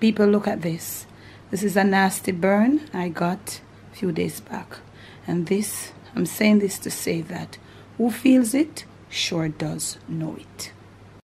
people look at this. This is a nasty burn I got a few days back. And this I'm saying this to say that who feels it sure does know it.